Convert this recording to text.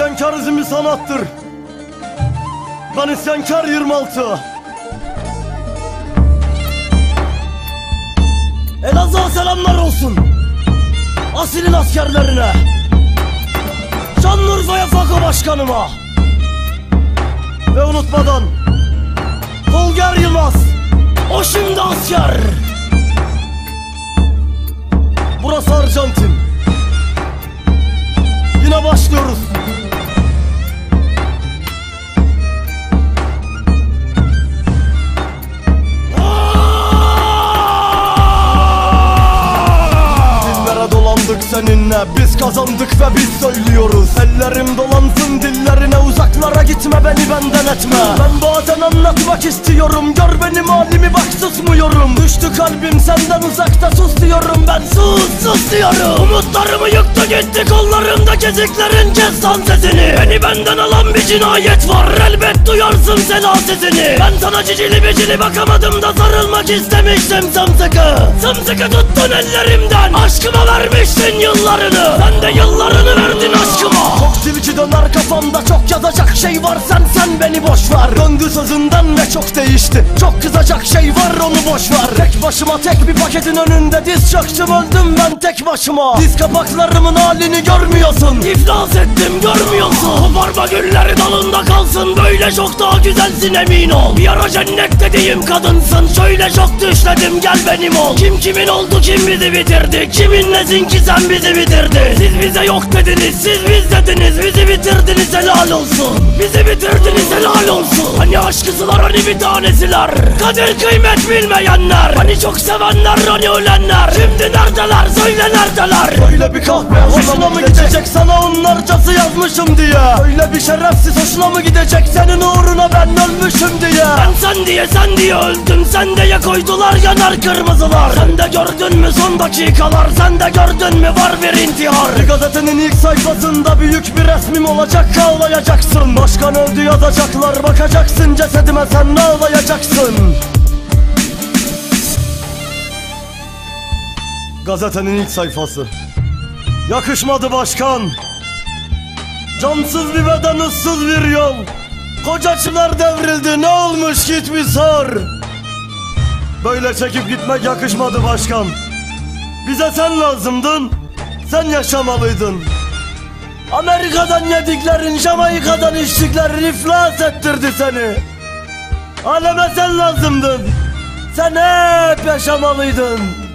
İsyankarizm bir sanattır. Ben isyankar 26. Elazığ'a selamlar olsun. Asilin askerlerine. Şanlıurfa'ya Fako başkanıma. Ve unutmadan Tolger Yılmaz. O şimdi asker. Burası Arjantin. Yine başlıyoruz. Seninle. Biz kazandık ve biz söylüyoruz. Ellerim dolansın dillerine Uzaklara gitme beni benden etme. Ben bazen anlatmak istiyorum Gör benim halimi bak susmuyorum Düştü kalbim senden uzakta sus diyorum Ben. Sus sus diyorum. Umutlarımı yıktı gitti kollarımda keziklerin Kes lan sesini. Beni benden alan bir cinayet var Elbet duyarsın sela sesini. Ben sana cicili bicili bakamadım da Sarılmak istemiştim sımsıkı. Sımsıkı tuttun ellerimden Aşkıma vermiştin yıllarını. Sen de yıllarını verdin aşkıma Tilki döner kafamda çok yazacak şey var. Sen sen beni boş ver. Döndü sözünden ve çok değişti. Çok kızacak şey var onu boş ver. Tek başıma tek bir paketin önünde diz çöktüm öldüm ben tek başıma. Diz kapaklarımın halini görmüyorsun. İflas ettim görmüyorsun. Koparma gülleri dalında kalsın. Böyle çok daha güzelsin emin ol. Bir ara cennet dediğim kadınsın. Şöyle çok düşledim gel benim ol. Kim kimin oldu kim bizi bitirdi? Kimin nesin ki sen bizi bitirdin? Siz bize yok dediniz siz biz dediniz Bizi bitirdiniz helal olsun. Bizi bitirdiniz helal olsun. Hani aşkısılar hani bir tanesiler Kadir kıymet bilmeyenler. Hani çok sevenler hani ölenler. Şimdi neredeler söyle neredeler? Böyle bir kahve hoşuna mı gidecek. sana onlarcası yazmışım diye. Öyle bir şerefsiz hoşuna mı gidecek? Senin uğruna ben ölmüşüm diye. Ben sen diye sen diye öldüm. Sen de ya koydular yanar kırmızılar. Sen de gördün mü son dakikalar? Sen de gördün mü? Var bir intihar. Bir gazetenin ilk sayfasında büyük bir resmim olacak ağlayacaksın. Başkan öldü yazacaklar bakacaksın. Cesedime sen ağlayacaksın. Gazetenin ilk sayfası. Yakışmadı başkan. Cansız bir beden ıssız bir yol. Kocaçılar devrildi ne olmuş git bir sor. Böyle çekip gitmek yakışmadı başkan. Bize sen lazımdın Sen yaşamalıydın Amerika'dan yediklerin Jamaika'dan içtiklerin iflas ettirdi seni. Aleme sen lazımdın. Sen hep yaşamalıydın